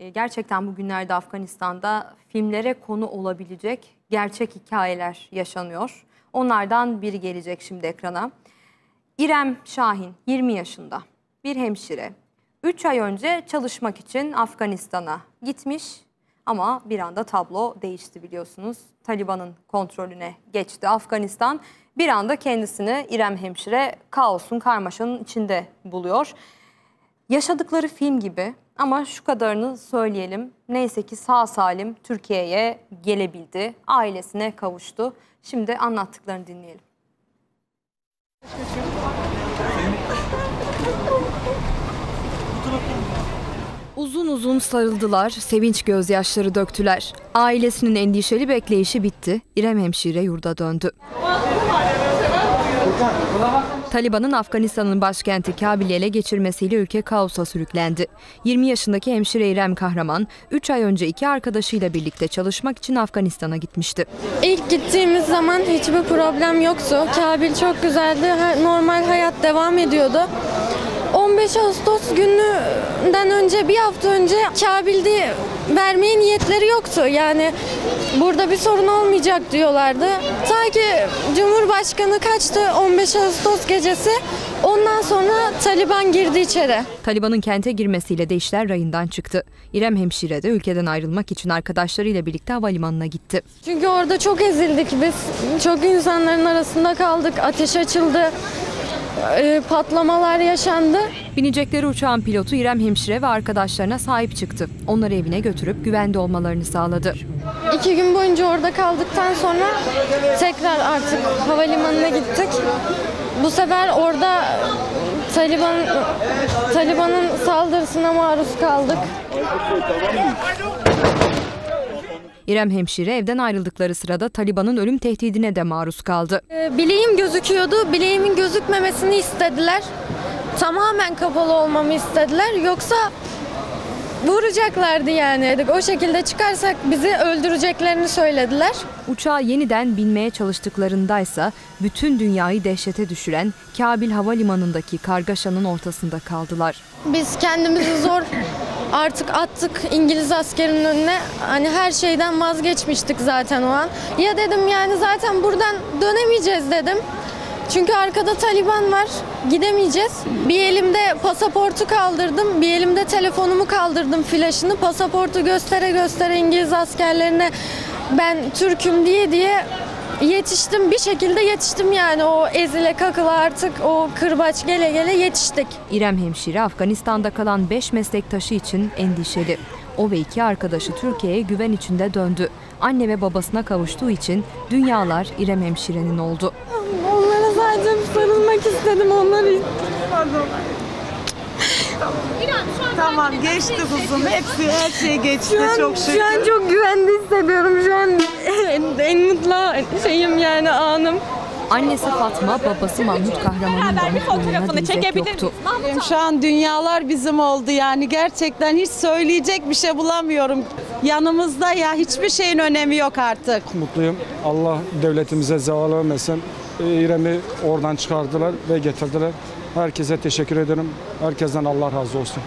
E, gerçekten bugünlerde Afganistan'da filmlere konu olabilecek gerçek hikayeler yaşanıyor. Onlardan biri gelecek şimdi ekrana. İrem Şahin 20 yaşında bir hemşire. 3 ay önce çalışmak için Afganistan'a gitmiş ama bir anda tablo değişti biliyorsunuz. Taliban'ın kontrolüne geçti Afganistan. Bir anda kendisini İrem hemşire kaosun karmaşanın içinde buluyor. Yaşadıkları film gibi ama şu kadarını söyleyelim. Neyse ki sağ salim Türkiye'ye gelebildi. Ailesine kavuştu. Şimdi anlattıklarını dinleyelim. Uzun uzun sarıldılar, sevinç gözyaşları döktüler. Ailesinin endişeli bekleyişi bitti. İrem hemşire yurda döndü. Taliban'ın Afganistan'ın başkenti Kabil'i ele geçirmesiyle ülke kaosa sürüklendi. 20 yaşındaki hemşire İrem Kahraman 3 ay önce iki arkadaşıyla birlikte çalışmak için Afganistan'a gitmişti. İlk gittiğimiz zaman hiçbir problem yoktu. Kabil çok güzeldi. Normal hayat devam ediyordu. 15 Ağustos gününden önce bir hafta önce Kabil'de vermeye niyetleri yoktu. Yani burada bir sorun olmayacak diyorlardı. Ta ki Cumhurbaşkanı kaçtı 15 Ağustos gecesi. Ondan sonra Taliban girdi içeri. Taliban'ın kente girmesiyle de işler rayından çıktı. İrem hemşire de ülkeden ayrılmak için arkadaşlarıyla birlikte havalimanına gitti. Çünkü orada çok ezildik biz. Çok insanların arasında kaldık. Ateş açıldı e, patlamalar yaşandı. Binecekleri uçağın pilotu İrem Hemşire ve arkadaşlarına sahip çıktı. Onları evine götürüp güvende olmalarını sağladı. İki gün boyunca orada kaldıktan sonra tekrar artık havalimanına gittik. Bu sefer orada Taliban Taliban'ın saldırısına maruz kaldık. İrem hemşire evden ayrıldıkları sırada Taliban'ın ölüm tehdidine de maruz kaldı. Ee, bileğim gözüküyordu. Bileğimin gözükmemesini istediler. Tamamen kapalı olmamı istediler. Yoksa vuracaklardı yani. O şekilde çıkarsak bizi öldüreceklerini söylediler. Uçağa yeniden binmeye çalıştıklarındaysa bütün dünyayı dehşete düşüren Kabil Havalimanı'ndaki kargaşanın ortasında kaldılar. Biz kendimizi zor artık attık İngiliz askerinin önüne. Hani her şeyden vazgeçmiştik zaten o an. Ya dedim yani zaten buradan dönemeyeceğiz dedim. Çünkü arkada Taliban var. Gidemeyeceğiz. Bir elimde pasaportu kaldırdım. Bir elimde telefonumu kaldırdım flaşını. Pasaportu göstere göstere İngiliz askerlerine ben Türk'üm diye diye Yetiştim bir şekilde yetiştim yani o ezile kakıla artık o kırbaç gele gele yetiştik. İrem Hemşire Afganistan'da kalan 5 meslektaşı için endişeli. O ve iki arkadaşı Türkiye'ye güven içinde döndü. Anne ve babasına kavuştuğu için dünyalar İrem Hemşire'nin oldu. Onlara sadece sarılmak istedim onları. Tamam geçti kuzum. Hepsi her şey geçti Şu an, çok şükür. şu an çok güvende hissediyorum. Şu an en, en mutlu şeyim yani anım. Annesi Fatma, babası Mahmut Kahraman'ın da mutluluğuna diyecek yoktu. Şu an dünyalar bizim oldu yani gerçekten hiç söyleyecek bir şey bulamıyorum. Yanımızda ya hiçbir şeyin önemi yok artık. Mutluyum. Allah devletimize zeval vermesin. İrem'i oradan çıkardılar ve getirdiler. Herkese teşekkür ederim. Herkesten Allah razı olsun.